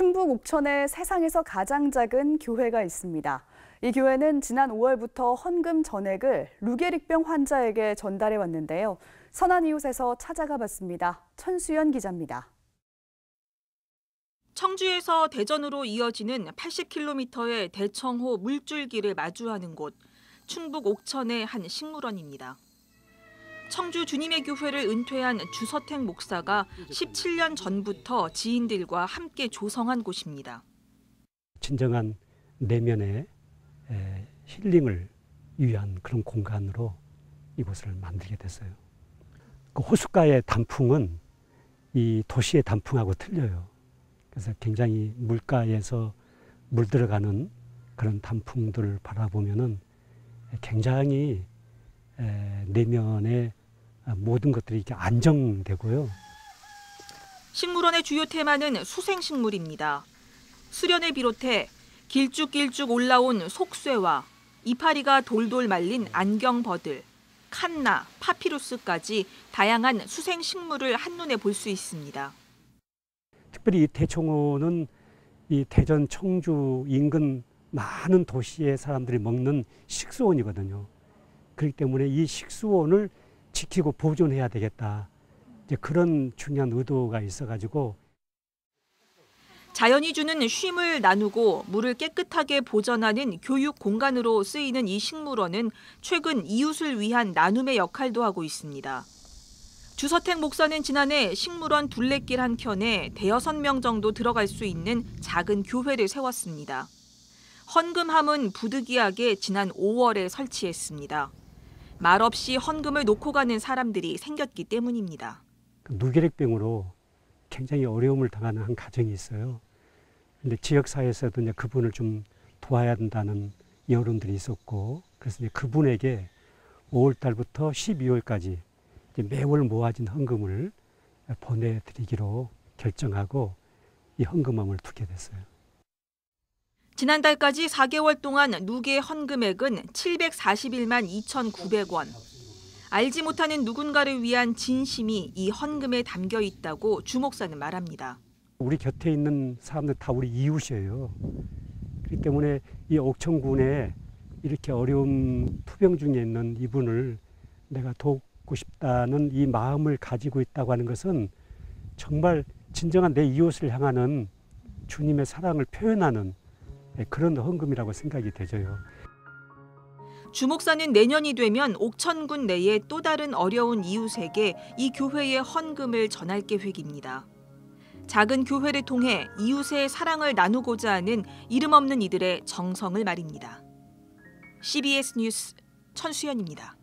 충북 옥천에 세상에서 가장 작은 교회가 있습니다. 이 교회는 지난 5월부터 헌금 전액을 루게릭병 환자에게 전달해 왔는데요. 선한 이웃에서 찾아가 봤습니다. 천수연 기자입니다. 청주에서 대전으로 이어지는 80km의 대청호 물줄기를 마주하는 곳, 충북 옥천의 한 식물원입니다. 청주 주님의 교회를 은퇴한 주서택 목사가 17년 전부터 지인들과 함께 조성한 곳입니다. 진정한 내면의 힐링을 위한 그런 공간으로 이곳을 만들게 됐어요. 그 호숫가의 단풍은 이 도시의 단풍하고 틀려요. 그래서 굉장히 물가에서 물 들어가는 그런 단풍들을 바라보면은 굉장히 내면의 모든 것들이 이렇게 안정되고요. 식물원의 주요 테마는 수생식물입니다. 수련을 비롯해 길쭉길쭉 올라온 속쇠와 이파리가 돌돌 말린 안경버들, 칸나, 파피루스까지 다양한 수생식물을 한눈에 볼 수 있습니다. 특별히 이 대청호는 이 대전 청주 인근 많은 도시의 사람들이 먹는 식수원이거든요. 그렇기 때문에 이 식수원을 지키고 보존해야 되겠다. 이제 그런 중요한 의도가 있어가지고 자연이 주는 쉼을 나누고 물을 깨끗하게 보전하는 교육 공간으로 쓰이는 이 식물원은 최근 이웃을 위한 나눔의 역할도 하고 있습니다. 주서택 목사는 지난해 식물원 둘레길 한 켠에 대여섯 명 정도 들어갈 수 있는 작은 교회를 세웠습니다. 헌금함은 부득이하게 지난 5월에 설치했습니다. 말없이 헌금을 놓고 가는 사람들이 생겼기 때문입니다. 그 누계력병으로 굉장히 어려움을 당하는 한 가정이 있어요. 근데 지역사회에서도 이제 그분을 좀 도와야 된다는 여론들이 있었고, 그래서 이제 그분에게 5월 달부터 12월까지 매월 모아진 헌금을 보내드리기로 결정하고 이 헌금함을 두게 됐어요. 지난달까지 4개월 동안 누계 헌금액은 741만 2,900원. 알지 못하는 누군가를 위한 진심이 이 헌금에 담겨 있다고 주 목사는 말합니다. 우리 곁에 있는 사람들 다 우리 이웃이에요. 그렇기 때문에 이 옥천군에 이렇게 어려움 투병 중에 있는 이분을 내가 돕고 싶다는 이 마음을 가지고 있다고 하는 것은 정말 진정한 내 이웃을 향하는 주님의 사랑을 표현하는 예, 그런 헌금이라고 생각이 되져요. 주 목사는 내년이 되면 옥천군 내의 또 다른 어려운 이웃에게 이 교회의 헌금을 전할 계획입니다. 작은 교회를 통해 이웃의 사랑을 나누고자 하는 이름 없는 이들의 정성을 말입니다. CBS 뉴스 천수연입니다.